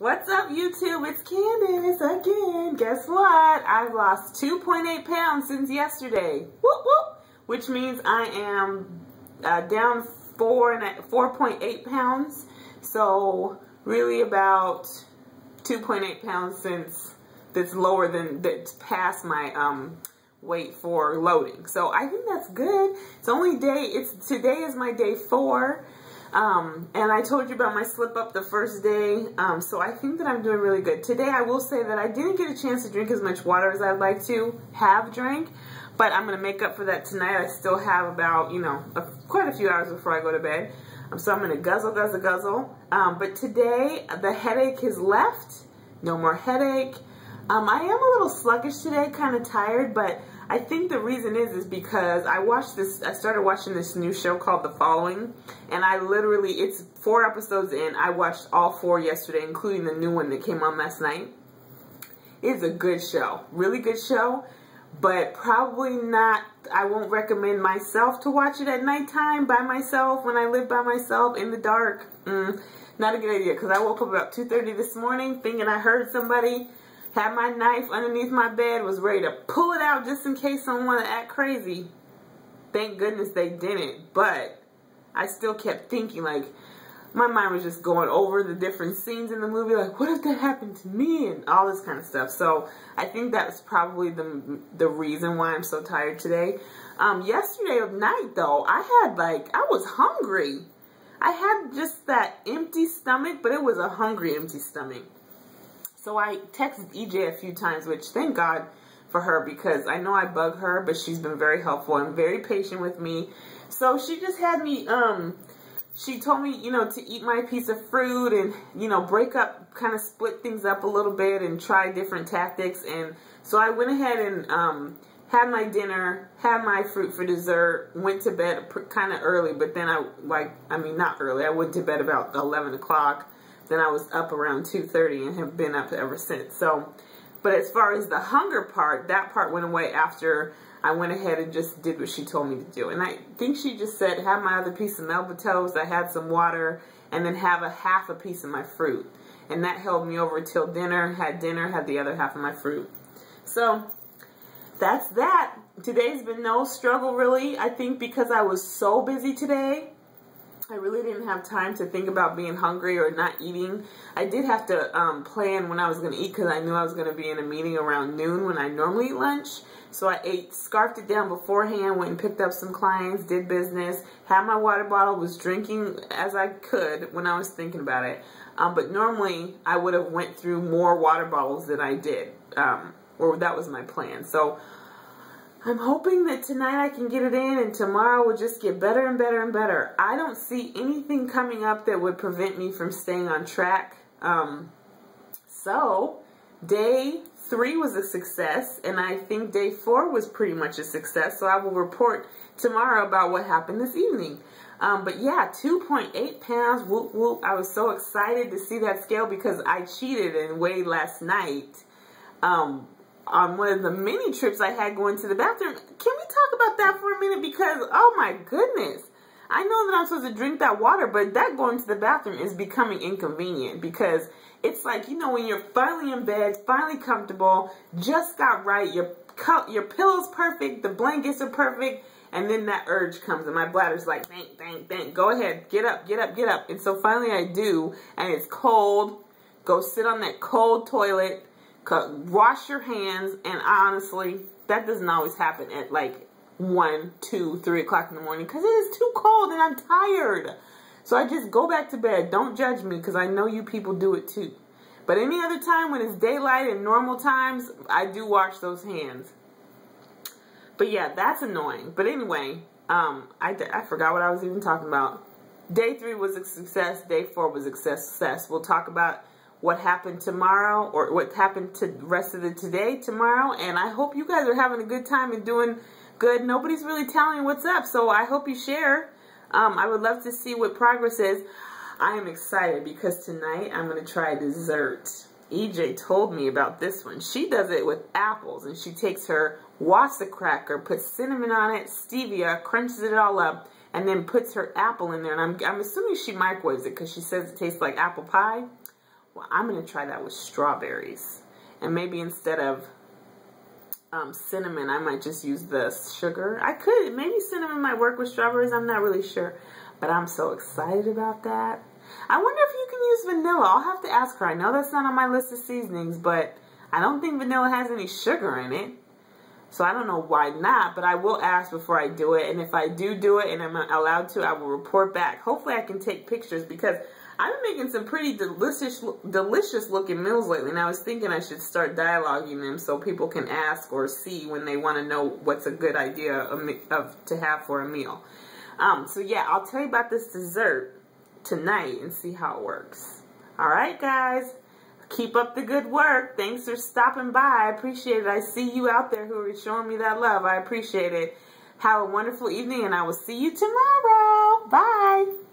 What's up, YouTube? It's Candace again. Guess what? I've lost 2.8 pounds since yesterday. Whoop, whoop. Which means I am uh, down four and 4.8 pounds. So really about 2.8 pounds since that's lower than that's past my um weight for loading. So I think that's good. It's only day. It's today is my day four. Um, and I told you about my slip up the first day, um, so I think that I'm doing really good. Today I will say that I didn't get a chance to drink as much water as I'd like to have drank, but I'm going to make up for that tonight. I still have about, you know, a, quite a few hours before I go to bed. Um, so I'm going to guzzle, guzzle, guzzle. Um, but today the headache has left. No more headache. Um, I am a little sluggish today, kind of tired, but I think the reason is is because I watched this, I started watching this new show called The Following, and I literally, it's four episodes in. I watched all four yesterday, including the new one that came on last night. It's a good show, really good show, but probably not, I won't recommend myself to watch it at nighttime by myself when I live by myself in the dark. Mm, not a good idea, because I woke up about 2.30 this morning thinking I heard somebody had my knife underneath my bed, was ready to pull it out just in case someone act crazy. Thank goodness they didn't, but I still kept thinking, like, my mind was just going over the different scenes in the movie, like, what if that happened to me, and all this kind of stuff. So I think that's probably the the reason why I'm so tired today. Um, yesterday of night, though, I had, like, I was hungry. I had just that empty stomach, but it was a hungry empty stomach. So I texted EJ a few times, which thank God for her because I know I bug her, but she's been very helpful and very patient with me. So she just had me, um, she told me, you know, to eat my piece of fruit and, you know, break up, kind of split things up a little bit and try different tactics. And so I went ahead and, um, had my dinner, had my fruit for dessert, went to bed kind of early, but then I, like, I mean, not early. I went to bed about 11 o'clock then I was up around 2.30 and have been up ever since. So, but as far as the hunger part, that part went away after I went ahead and just did what she told me to do. And I think she just said, have my other piece of Melba toast, I had some water, and then have a half a piece of my fruit. And that held me over till dinner, had dinner, had the other half of my fruit. So, that's that. Today's been no struggle really. I think because I was so busy today, I really didn't have time to think about being hungry or not eating. I did have to um, plan when I was going to eat because I knew I was going to be in a meeting around noon when I normally eat lunch. So I ate, scarfed it down beforehand, went and picked up some clients, did business, had my water bottle, was drinking as I could when I was thinking about it. Um, but normally I would have went through more water bottles than I did, um, or that was my plan. So I'm hoping that tonight I can get it in and tomorrow will just get better and better and better. I don't see anything coming up that would prevent me from staying on track. Um, so, day three was a success, and I think day four was pretty much a success. So I will report tomorrow about what happened this evening. Um, but yeah, 2.8 pounds, whoop whoop. I was so excited to see that scale because I cheated and weighed last night. Um, on one of the many trips I had going to the bathroom. Can we talk about that for a minute? Because, oh my goodness. I know that I'm supposed to drink that water, but that going to the bathroom is becoming inconvenient because it's like, you know, when you're finally in bed, finally comfortable, just got right, your, your pillow's perfect, the blankets are perfect, and then that urge comes and my bladder's like, bang, bang, bang, go ahead, get up, get up, get up. And so finally I do, and it's cold, go sit on that cold toilet, wash your hands, and honestly, that doesn't always happen at like 1, 2, 3 o'clock in the morning because it is too cold and I'm tired. So I just go back to bed. Don't judge me because I know you people do it too. But any other time when it's daylight and normal times, I do wash those hands. But yeah, that's annoying. But anyway, um, I, I forgot what I was even talking about. Day three was a success. Day four was a success. We'll talk about what happened tomorrow or what happened to rest of the today tomorrow. And I hope you guys are having a good time and doing good. Nobody's really telling what's up, so I hope you share. Um, I would love to see what progress is. I am excited because tonight I'm going to try dessert. EJ told me about this one. She does it with apples, and she takes her Wasa cracker, puts cinnamon on it, stevia, crunches it all up, and then puts her apple in there. And I'm, I'm assuming she microwaves it because she says it tastes like apple pie. Well, I'm going to try that with strawberries. And maybe instead of um, cinnamon, I might just use the sugar. I could. Maybe cinnamon might work with strawberries. I'm not really sure. But I'm so excited about that. I wonder if you can use vanilla. I'll have to ask her. I know that's not on my list of seasonings, but I don't think vanilla has any sugar in it. So I don't know why not, but I will ask before I do it. And if I do do it and I'm allowed to, I will report back. Hopefully I can take pictures because I've been making some pretty delicious, delicious looking meals lately. And I was thinking I should start dialoguing them so people can ask or see when they want to know what's a good idea of, of to have for a meal. Um, so yeah, I'll tell you about this dessert tonight and see how it works. All right, guys. Keep up the good work. Thanks for stopping by. I appreciate it. I see you out there who are showing me that love. I appreciate it. Have a wonderful evening, and I will see you tomorrow. Bye.